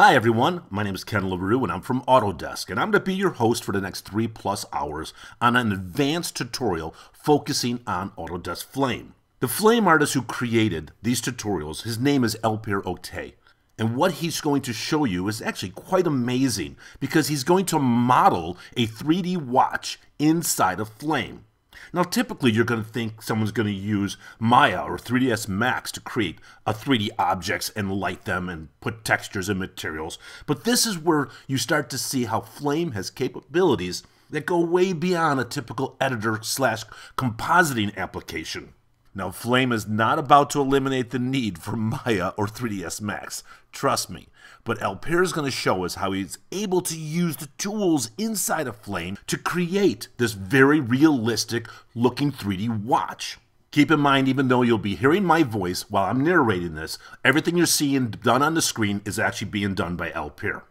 Hi everyone, my name is Ken LaRue and I'm from Autodesk and I'm going to be your host for the next three plus hours on an advanced tutorial focusing on Autodesk Flame. The Flame artist who created these tutorials, his name is Alper Oktay. And what he's going to show you is actually quite amazing because he's going to model a 3D watch inside of Flame. Now, typically, you're going to think someone's going to use Maya or 3ds Max to create a 3D objects and light them and put textures and materials. But this is where you start to see how Flame has capabilities that go way beyond a typical editor slash compositing application. Now, Flame is not about to eliminate the need for Maya or 3ds Max. Trust me. But Alper is going to show us how he's able to use the tools inside of Flame to create this very realistic looking 3D watch. Keep in mind, even though you'll be hearing my voice while I'm narrating this, everything you're seeing done on the screen is actually being done by Alper.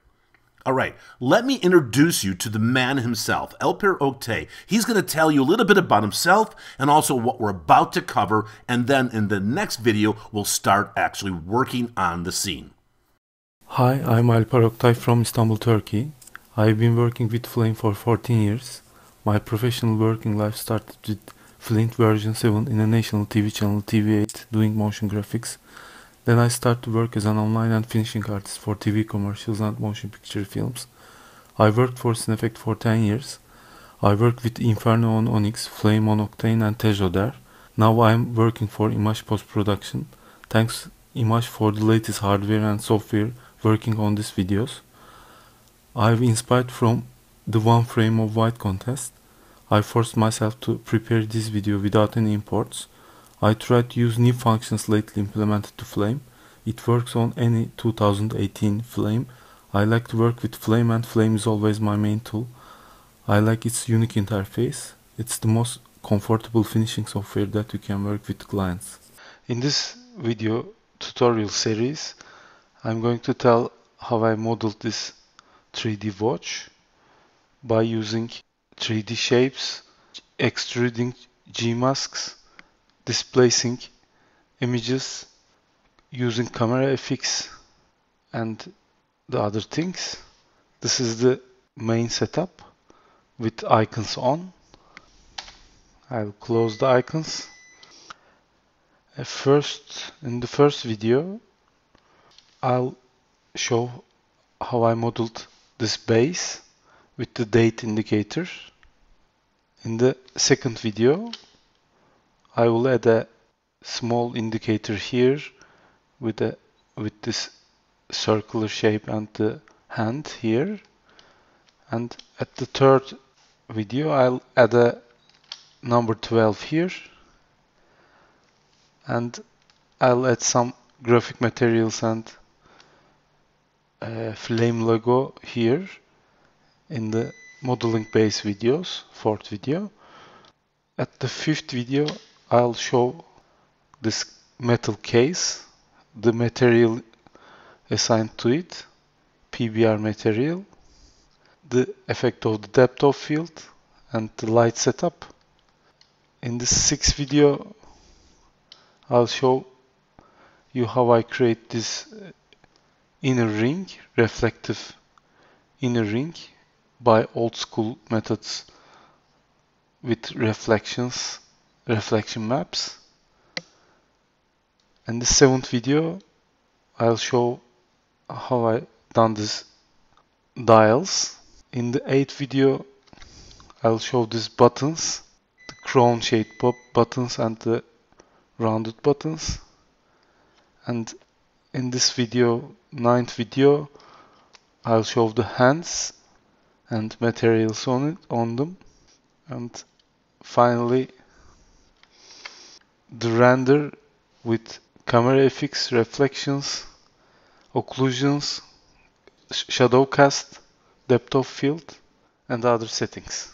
All right, let me introduce you to the man himself, Alper Oktay. He's going to tell you a little bit about himself and also what we're about to cover, and then in the next video, we'll start actually working on the scene. Hi, I'm Alper Oktay from Istanbul, Turkey. I've been working with Flame for 14 years. My professional working life started with Flint version 7 in a national TV channel TV8 doing motion graphics. Then I started to work as an online and finishing artist for TV commercials and motion picture films. I worked for Cinefect for 10 years. I worked with Inferno on Onyx, Flame on Octane and Tezro there. Now I'm working for Imaj Post Production. Thanks Imaj for the latest hardware and software working on these videos. I've inspired from the one frame of white contest. I forced myself to prepare this video without any imports. I tried to use new functions lately implemented to Flame. It works on any 2018 Flame. I like to work with Flame and Flame is always my main tool. I like its unique interface. It's the most comfortable finishing software that you can work with clients. In this video tutorial series, I'm going to tell how I modeled this 3D watch by using 3D shapes, extruding G-masks, displacing images, using camera FX and the other things. This is the main setup with icons on. I'll close the icons. Uh, first, in the first video, I'll show how I modeled this base with the date indicator. In the second video, I will add a small indicator here with a with this circular shape and the hand here. And at the third video, I'll add a number 12 here. And I'll add some graphic materials and flame logo here in the modeling base videos, fourth video. At the fifth video, I'll show this metal case, the material assigned to it, PBR material, the effect of the depth of field, and the light setup. In the sixth video, I'll show you how I create this uh, inner ring, reflective inner ring by old school methods with reflections, reflection maps. In the seventh video, I'll show how I done this dials. In the eighth video, I'll show these buttons, the crown shaped buttons and the rounded buttons. And in this video, ninth video, I'll show the hands and materials on it on them and finally the render with camera effects, reflections occlusions shadow cast depth of field and other settings